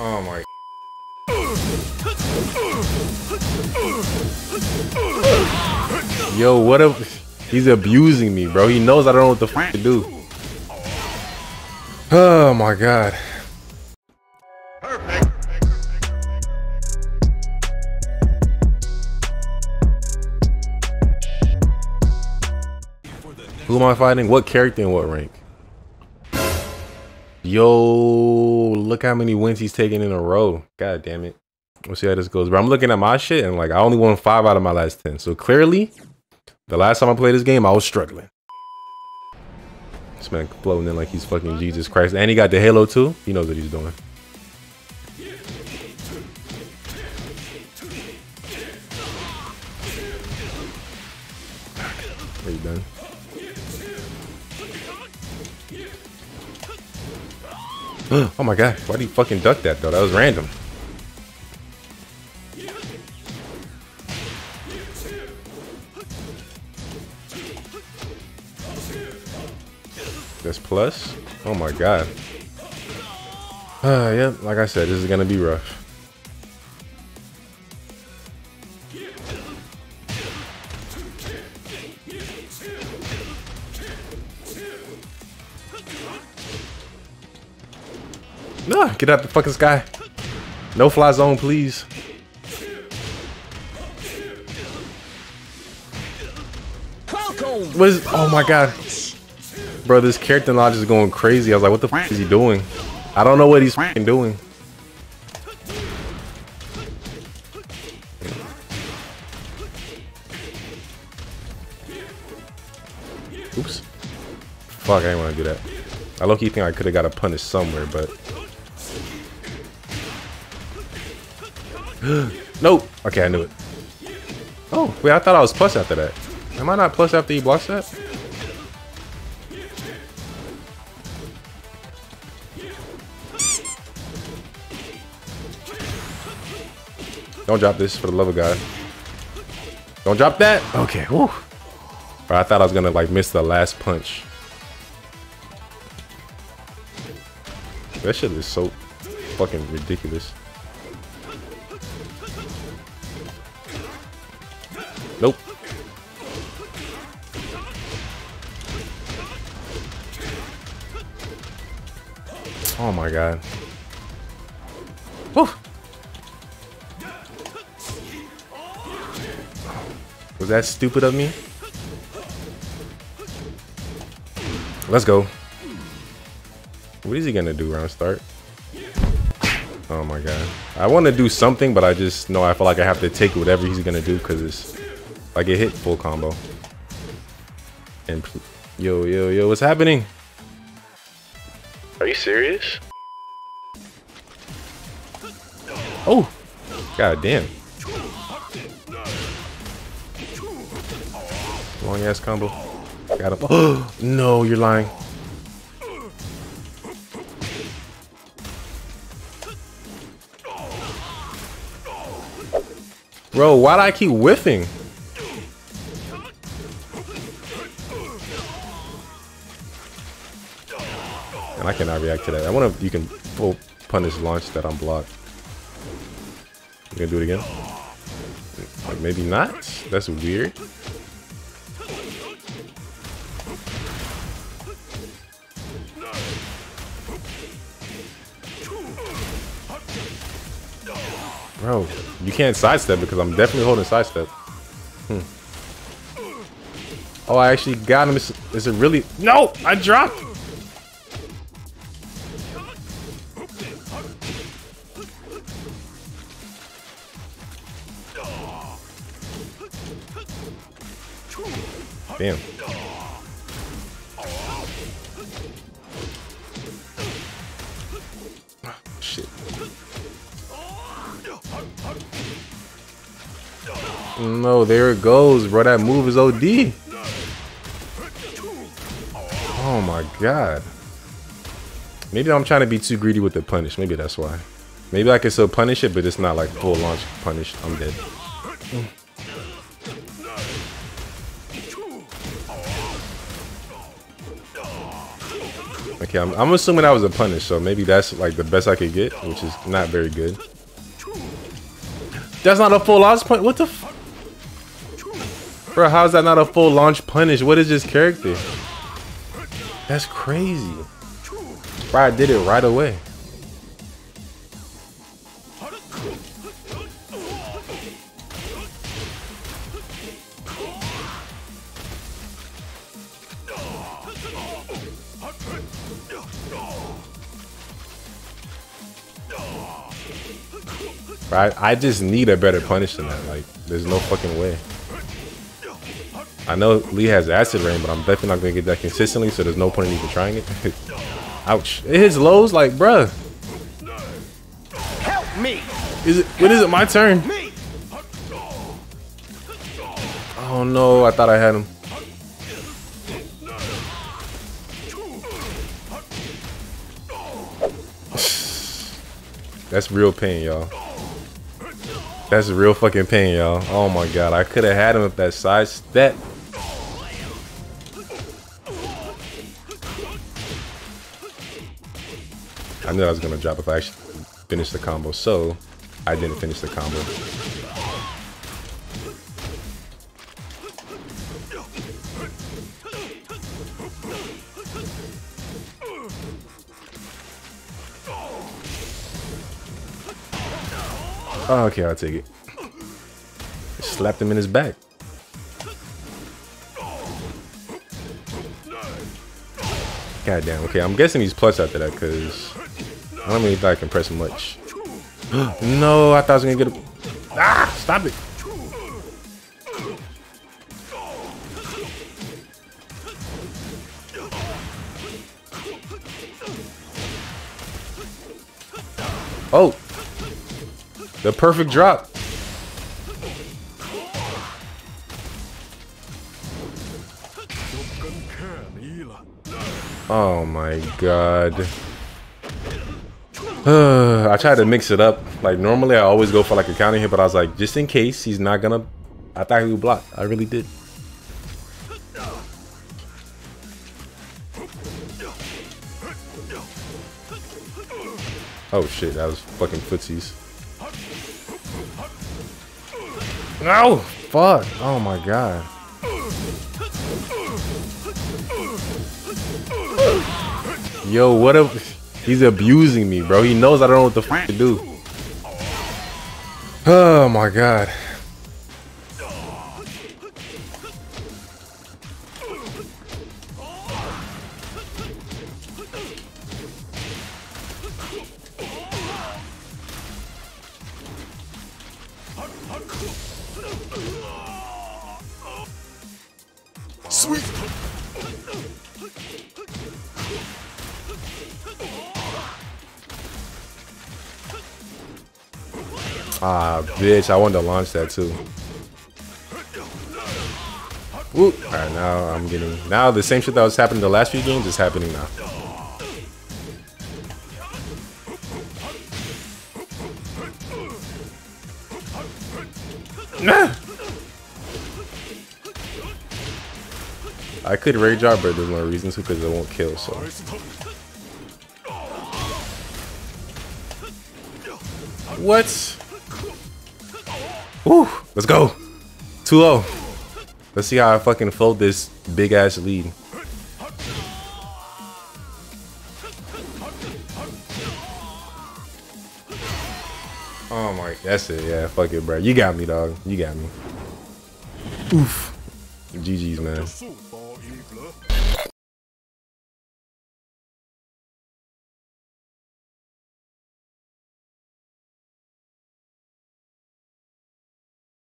Oh my. Yo, what if he's abusing me, bro? He knows I don't know what the fuck to do. Oh my god. Who am I fighting? What character and what rank? Yo, look how many wins he's taking in a row. God damn it. We'll see how this goes. But I'm looking at my shit and like I only won five out of my last 10. So clearly, the last time I played this game, I was struggling. This man floating in like he's fucking Jesus Christ. And he got the Halo too. He knows what he's doing. Are you done? Oh my god, why did he fucking duck that though? That was random. That's plus? Oh my god. Uh, yeah, like I said, this is gonna be rough. No, get out the fucking sky. No fly zone, please. What is, oh my god. Bro, this character knowledge is going crazy. I was like, what the fuck is he doing? I don't know what he's doing. Oops. Fuck, I didn't want to do that. I low-key think I could have got a punish somewhere, but... nope. Okay, I knew it. Oh, wait, I thought I was plus after that. Am I not plus after he blocks that? Don't drop this for the love of God. Don't drop that. Okay. Whew. I thought I was gonna like miss the last punch. That shit is so fucking ridiculous. Nope. Oh my god. Whew. Was that stupid of me? Let's go. What is he gonna do round start? Oh my god. I want to do something, but I just know I feel like I have to take whatever he's gonna do because it's like get hit full combo. And yo, yo, yo, what's happening? Are you serious? Oh, god damn. Long ass combo. Got him. Oh, no, you're lying. Bro, why do I keep whiffing? I cannot react to that. I wonder if you can full punish launch that I'm blocked. You gonna do it again? Like maybe not? That's weird. Bro, you can't sidestep because I'm definitely holding sidestep. Hmm. Oh, I actually got him. Is, is it really? No, I dropped. Damn. Shit. No, there it goes, bro. That move is OD. Oh my god. Maybe I'm trying to be too greedy with the punish. Maybe that's why. Maybe I can still punish it, but it's not like full launch punish. I'm dead. Okay, I'm, I'm assuming that was a punish, so maybe that's like the best I could get, which is not very good. That's not a full launch punch. What the? F Bro, how is that not a full launch punish? What is this character? That's crazy. Bro, I did it right away. I, I just need a better punish than that. Like, there's no fucking way. I know Lee has acid rain, but I'm definitely not gonna get that consistently, so there's no point in even trying it. Ouch. It hits lows like, bruh. Help me! Is it when is it my turn? Oh no, I thought I had him. That's real pain, y'all. That's a real fucking pain, y'all. Oh my god, I could have had him with that side step. I knew I was gonna drop if I actually finished the combo, so I didn't finish the combo. Oh, okay, I'll take it. Slapped him in his back. God damn. Okay, I'm guessing he's plus after that because I don't really think I can press much. no, I thought I was gonna get a. Ah, stop it. Oh, the perfect drop. Oh my god. I tried to mix it up. Like normally I always go for like a counter hit, but I was like, just in case he's not gonna I thought he would block. I really did. Oh shit, that was fucking footsies. No! Fuck! Oh my god. Yo, what a... He's abusing me, bro. He knows I don't know what the fuck to do. Oh my god. Ah, bitch. I wanted to launch that too. Woo. Alright, now I'm getting... Now the same shit that was happening the last few games is happening now. Nah! I could rage out, but there's no reason to because it won't kill, so... What? Woo! Let's go! 2-0. Let's see how I fucking fold this big ass lead. Oh my, that's it. Yeah, fuck it, bro. You got me, dog. You got me. Oof. GG's, man.